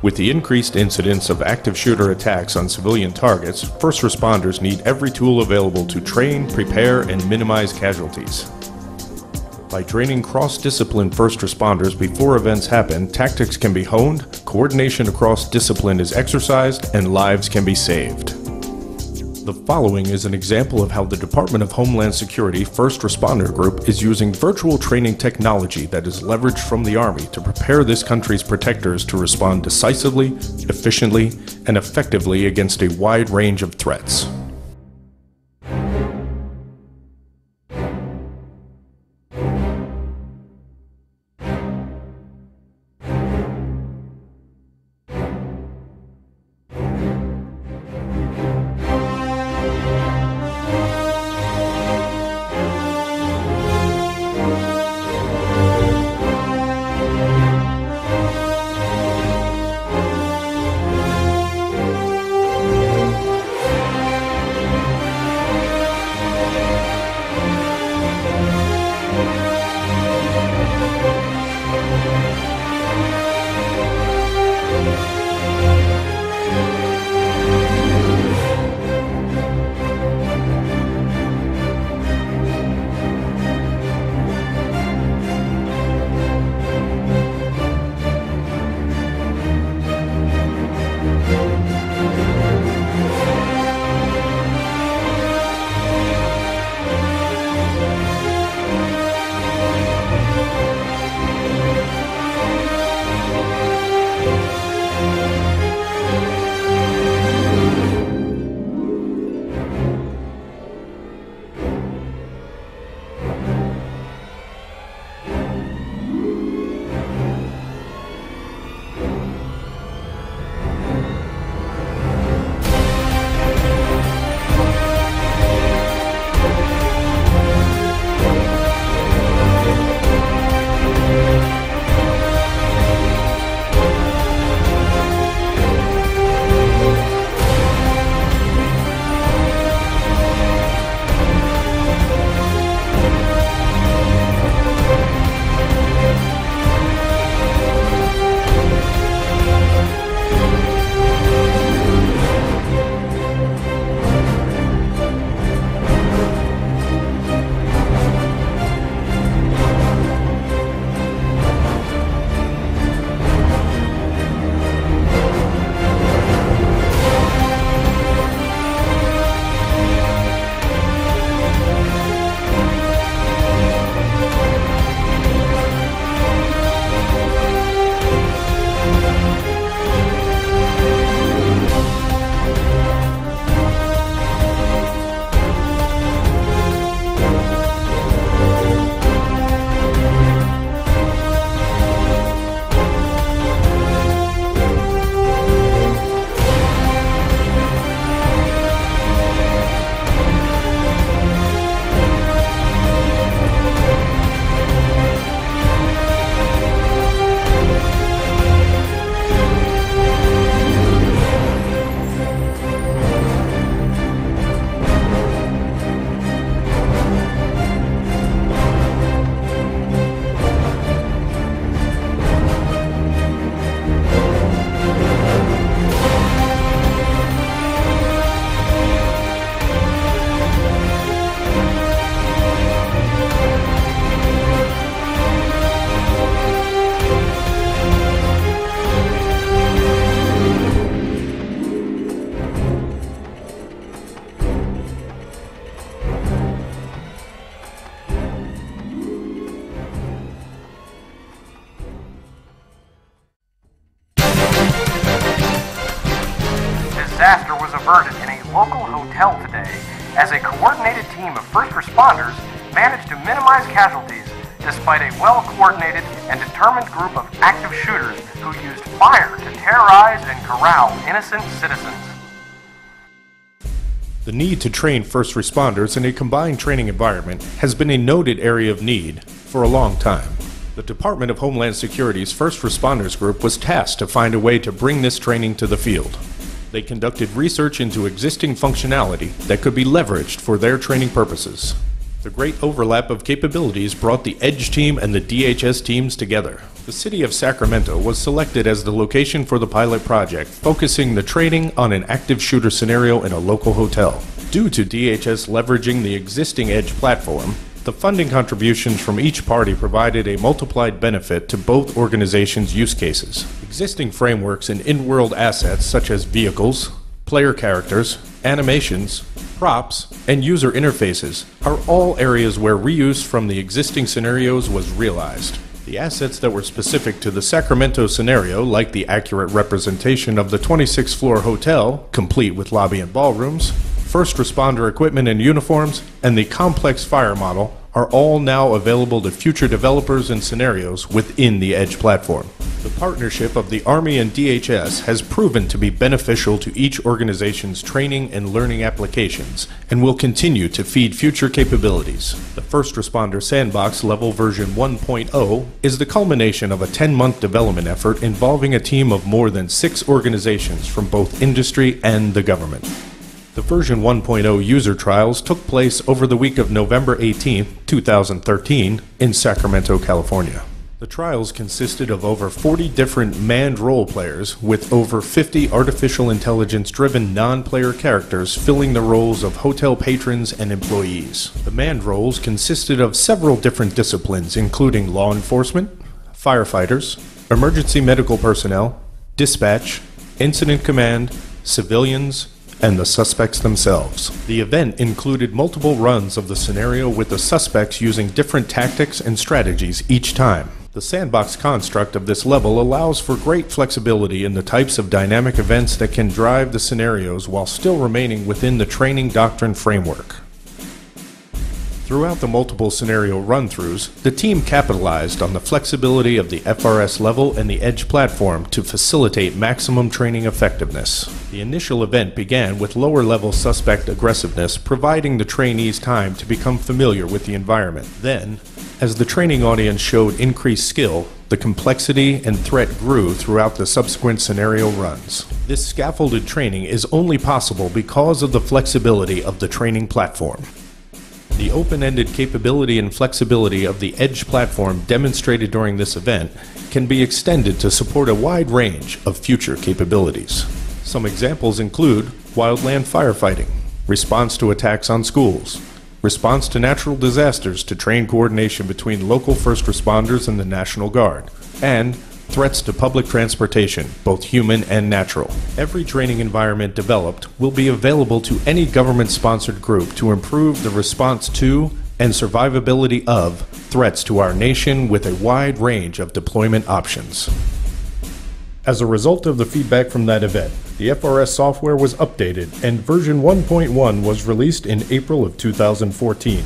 With the increased incidence of active shooter attacks on civilian targets, first responders need every tool available to train, prepare, and minimize casualties. By training cross-discipline first responders before events happen, tactics can be honed, coordination across discipline is exercised, and lives can be saved. The following is an example of how the Department of Homeland Security First Responder Group is using virtual training technology that is leveraged from the Army to prepare this country's protectors to respond decisively, efficiently, and effectively against a wide range of threats. Managed to minimize casualties despite a well coordinated and determined group of active shooters who used fire to terrorize and corral innocent citizens. The need to train first responders in a combined training environment has been a noted area of need for a long time. The Department of Homeland Security's First Responders Group was tasked to find a way to bring this training to the field. They conducted research into existing functionality that could be leveraged for their training purposes. The great overlap of capabilities brought the Edge team and the DHS teams together. The city of Sacramento was selected as the location for the pilot project, focusing the training on an active shooter scenario in a local hotel. Due to DHS leveraging the existing Edge platform, the funding contributions from each party provided a multiplied benefit to both organizations' use cases. Existing frameworks and in world assets such as vehicles, player characters, animations, props, and user interfaces are all areas where reuse from the existing scenarios was realized. The assets that were specific to the Sacramento scenario, like the accurate representation of the 26th floor hotel, complete with lobby and ballrooms, first responder equipment and uniforms, and the complex fire model, are all now available to future developers and scenarios within the Edge platform. The partnership of the Army and DHS has proven to be beneficial to each organization's training and learning applications and will continue to feed future capabilities. The First Responder Sandbox Level version 1.0 is the culmination of a 10 month development effort involving a team of more than six organizations from both industry and the government. The version 1.0 user trials took place over the week of November 18, 2013, in Sacramento, California. The trials consisted of over 40 different manned role players, with over 50 artificial intelligence driven non player characters filling the roles of hotel patrons and employees. The manned roles consisted of several different disciplines, including law enforcement, firefighters, emergency medical personnel, dispatch, incident command, civilians, and the suspects themselves. The event included multiple runs of the scenario with the suspects using different tactics and strategies each time. The sandbox construct of this level allows for great flexibility in the types of dynamic events that can drive the scenarios while still remaining within the training doctrine framework. Throughout the multiple scenario run-throughs, the team capitalized on the flexibility of the FRS level and the Edge platform to facilitate maximum training effectiveness. The initial event began with lower-level suspect aggressiveness, providing the trainees time to become familiar with the environment. Then, as the training audience showed increased skill, the complexity and threat grew throughout the subsequent scenario runs. This scaffolded training is only possible because of the flexibility of the training platform. The open-ended capability and flexibility of the Edge platform demonstrated during this event can be extended to support a wide range of future capabilities. Some examples include wildland firefighting, response to attacks on schools, response to natural disasters to train coordination between local first responders and the National Guard, and threats to public transportation, both human and natural. Every training environment developed will be available to any government sponsored group to improve the response to and survivability of threats to our nation with a wide range of deployment options. As a result of the feedback from that event, the FRS software was updated and version 1.1 was released in April of 2014.